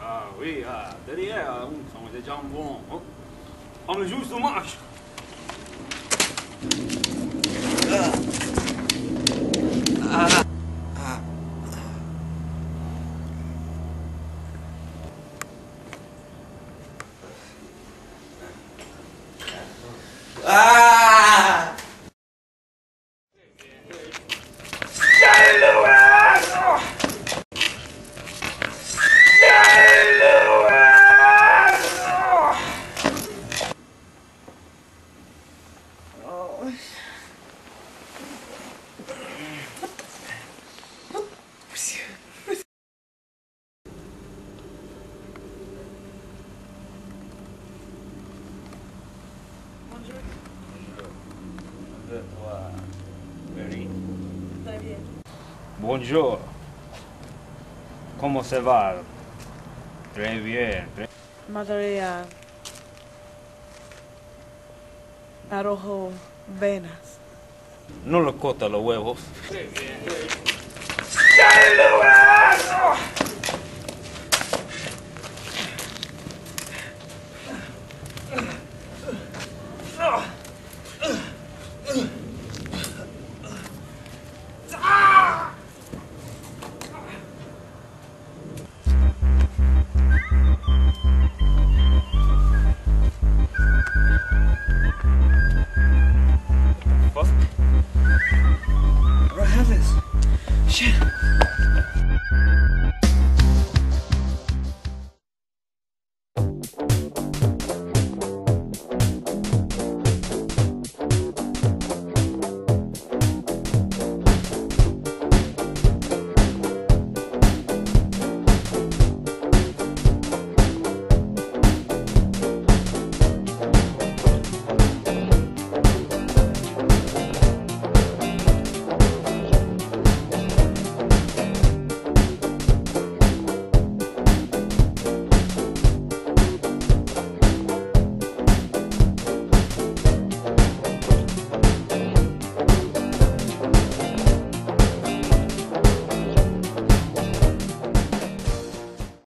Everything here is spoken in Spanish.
ah oui, ah, derrière, ah, hein. on sent des jambons. On, on joue ce match. Bonjour. ¿Cómo se va? Très bien. très- María Arrojo Venas. No le corta los huevos. ¡Ya lo shit.